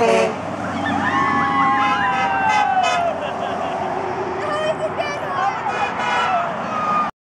happy.